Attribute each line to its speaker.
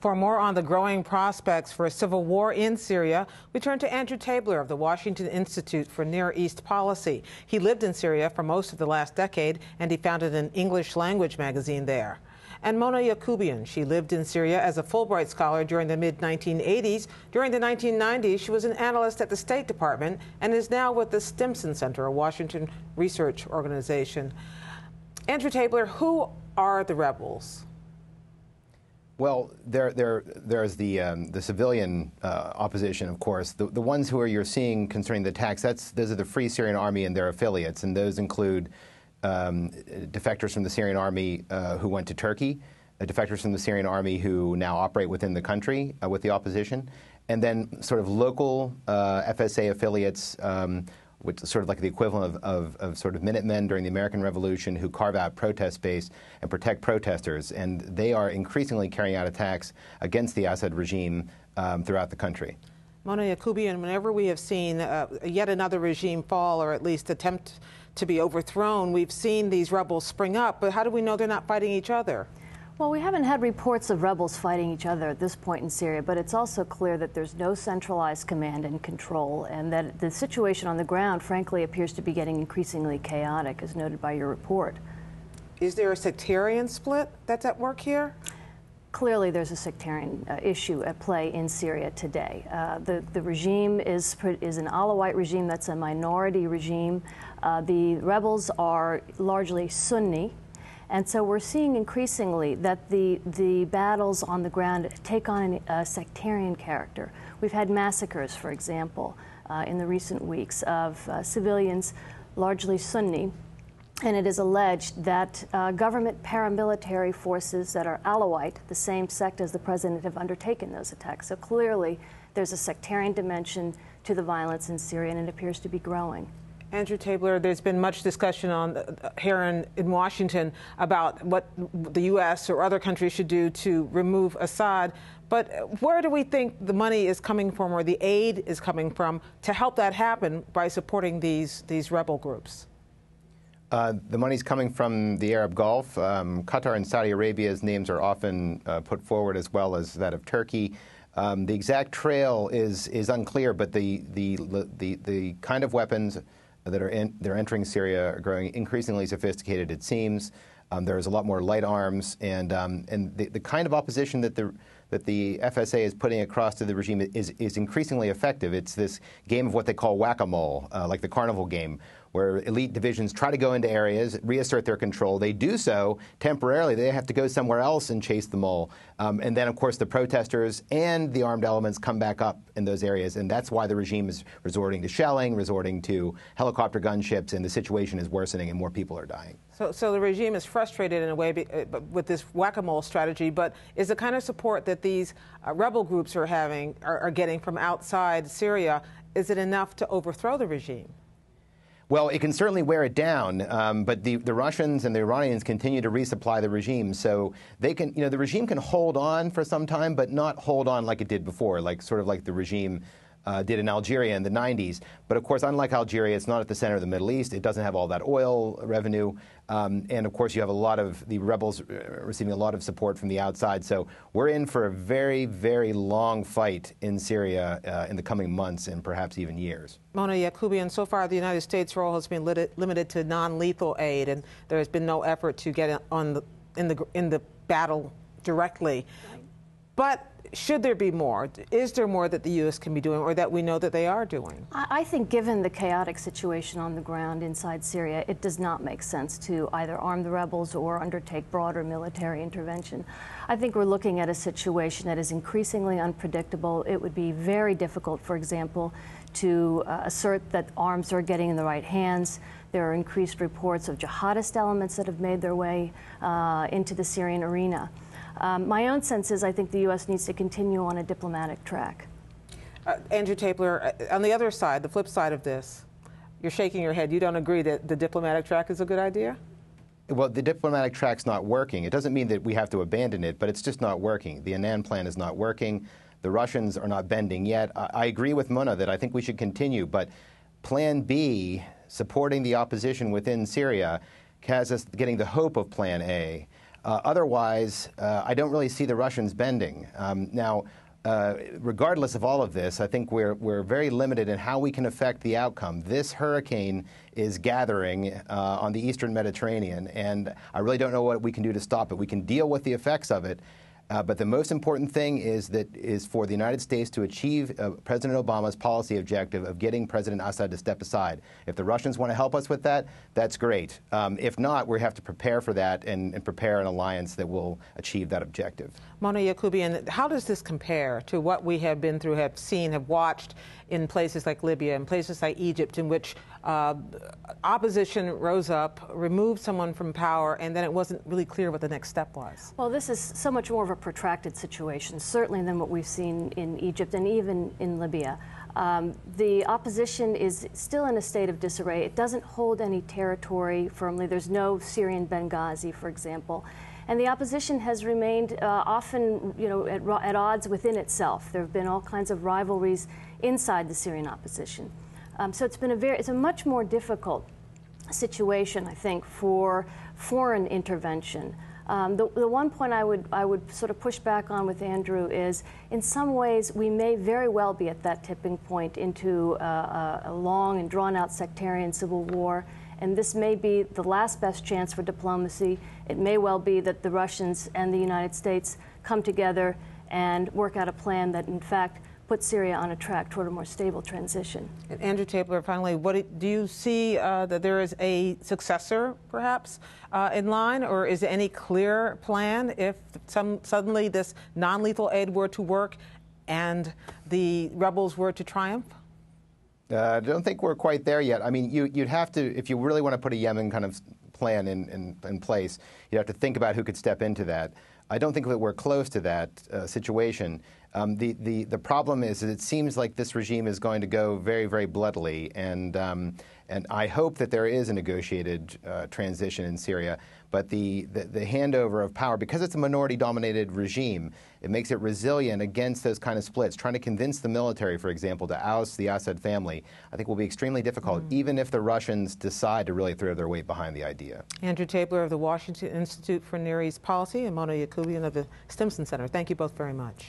Speaker 1: For more on the growing prospects for a civil war in Syria, we turn to Andrew Tabler of the Washington Institute for Near East Policy. He lived in Syria for most of the last decade, and he founded an English language magazine there. And Mona Yacoubian, she lived in Syria as a Fulbright scholar during the mid 1980s. During the 1990s, she was an analyst at the State Department and is now with the Stimson Center, a Washington research organization. Andrew Tabler, who are the rebels?
Speaker 2: Well, there, there, there's the um, the civilian uh, opposition, of course. The, the ones who are you're seeing concerning the attacks, that's those are the Free Syrian Army and their affiliates, and those include um, defectors from the Syrian Army uh, who went to Turkey, uh, defectors from the Syrian Army who now operate within the country uh, with the opposition, and then sort of local uh, FSA affiliates. Um, which is sort of like the equivalent of, of, of, sort of Minutemen during the American Revolution who carve out protest space and protect protesters. And they are increasingly carrying out attacks against the Assad regime um, throughout the country.
Speaker 1: Mona Yacoubian, whenever we have seen uh, yet another regime fall or at least attempt to be overthrown, we've seen these rebels spring up, but how do we know they're not fighting each other?
Speaker 3: Well, we haven't had reports of rebels fighting each other at this point in Syria, but it's also clear that there's no centralized command and control, and that the situation on the ground, frankly, appears to be getting increasingly chaotic, as noted by your report.
Speaker 1: Is there a sectarian split that's at work here?
Speaker 3: Clearly, there's a sectarian uh, issue at play in Syria today. Uh, the, the regime is, is an Alawite regime that's a minority regime. Uh, the rebels are largely Sunni, and so we're seeing increasingly that the, the battles on the ground take on a sectarian character. We've had massacres, for example, uh, in the recent weeks of uh, civilians, largely Sunni, and it is alleged that uh, government paramilitary forces that are Alawite, the same sect as the president, have undertaken those attacks. So clearly, there's a sectarian dimension to the violence in Syria, and it appears to be growing.
Speaker 1: Andrew Tabler, there's been much discussion on uh, here in, in, Washington about what the U.S. or other countries should do to remove Assad. But where do we think the money is coming from, or the aid is coming from, to help that happen by supporting these these rebel groups?
Speaker 2: Uh, the money's coming from the Arab Gulf. Um, Qatar and Saudi Arabia's names are often uh, put forward, as well as that of Turkey. Um, the exact trail is is unclear, but the the the, the kind of weapons that are in, they're entering Syria are growing increasingly sophisticated. It seems um, there's a lot more light arms, and um, and the, the kind of opposition that the that the FSA is putting across to the regime is, is increasingly effective. It's this game of what they call whack-a-mole, uh, like the carnival game, where elite divisions try to go into areas, reassert their control. They do so temporarily. They have to go somewhere else and chase the mole. Um, and then, of course, the protesters and the armed elements come back up in those areas. And that's why the regime is resorting to shelling, resorting to helicopter gunships, and the situation is worsening and more people are dying.
Speaker 1: So, so the regime is frustrated in a way uh, with this whack-a-mole strategy, but is the kind of support that these uh, rebel groups are having, are, are getting from outside Syria, is it enough to overthrow the regime?
Speaker 2: Well, it can certainly wear it down, um, but the, the Russians and the Iranians continue to resupply the regime. So they can, you know, the regime can hold on for some time, but not hold on like it did before, like sort of like the regime uh, did in Algeria in the 90s. But of course, unlike Algeria, it's not at the center of the Middle East. It doesn't have all that oil revenue. Um, and of course, you have a lot of the rebels uh, receiving a lot of support from the outside. So we're in for a very, very long fight in Syria uh, in the coming months and perhaps even years.
Speaker 1: Mona Yacoubian, so far the United States' role has been limited to non-lethal aid, and there has been no effort to get on the, in the in the battle directly. But should there be more? Is there more that the U.S. can be doing or that we know that they are doing?
Speaker 3: I think, given the chaotic situation on the ground inside Syria, it does not make sense to either arm the rebels or undertake broader military intervention. I think we're looking at a situation that is increasingly unpredictable. It would be very difficult, for example, to uh, assert that arms are getting in the right hands. There are increased reports of jihadist elements that have made their way uh, into the Syrian arena. Um, my own sense is I think the U.S. needs to continue on a diplomatic track.
Speaker 1: Uh, Andrew Tabler, uh, on the other side, the flip side of this, you're shaking your head. You don't agree that the diplomatic track is a good idea?
Speaker 2: Well, the diplomatic track's not working. It doesn't mean that we have to abandon it, but it's just not working. The Annan plan is not working. The Russians are not bending yet. I, I agree with Mona that I think we should continue, but Plan B, supporting the opposition within Syria, has us getting the hope of Plan A. Uh, otherwise, uh, I don't really see the Russians bending. Um, now, uh, regardless of all of this, I think we're, we're very limited in how we can affect the outcome. This hurricane is gathering uh, on the eastern Mediterranean, and I really don't know what we can do to stop it. We can deal with the effects of it, uh, but the most important thing is that is for the United States to achieve uh, President Obama's policy objective of getting President Assad to step aside. If the Russians want to help us with that, that's great. Um, if not, we have to prepare for that and, and, prepare an alliance that will achieve that objective.
Speaker 1: Mona Yacoubian, how does this compare to what we have been through, have seen, have watched in places like Libya and places like Egypt, in which uh, opposition rose up, removed someone from power, and then it wasn't really clear what the next step was?
Speaker 3: Well, this is so much more of a protracted situation, certainly than what we've seen in Egypt and even in Libya. Um, the opposition is still in a state of disarray. It doesn't hold any territory firmly. There's no Syrian Benghazi, for example. And the opposition has remained uh, often, you know, at, at odds within itself. There have been all kinds of rivalries inside the Syrian opposition. Um, so it's been a very, it's a much more difficult situation, I think, for foreign intervention. Um, the, the, one point I would, I would sort of push back on with Andrew is, in some ways, we may very well be at that tipping point into uh, a, a long and drawn-out sectarian civil war, and this may be the last best chance for diplomacy. It may well be that the Russians and the United States come together and work out a plan that, in fact, put Syria on a track toward a more stable transition.
Speaker 1: And Andrew Tabler, finally, what do you see uh, that there is a successor, perhaps, uh, in line, or is there any clear plan if some, suddenly this non-lethal aid were to work and the rebels were to triumph?
Speaker 2: Uh, I don't think we're quite there yet. I mean, you, would have to, if you really want to put a Yemen kind of plan in, in, in place, you'd have to think about who could step into that. I don't think that we're close to that uh, situation. Um, the, the, the problem is that it seems like this regime is going to go very, very bloodily, and, um, and I hope that there is a negotiated uh, transition in Syria. But the, the, the, handover of power, because it's a minority dominated regime, it makes it resilient against those kind of splits. Trying to convince the military, for example, to oust the Assad family, I think will be extremely difficult, mm. even if the Russians decide to really throw their weight behind the idea.
Speaker 1: Andrew Tabler of the Washington Institute for Near East Policy and Mona Yacoubian of the Stimson Center. Thank you both very much.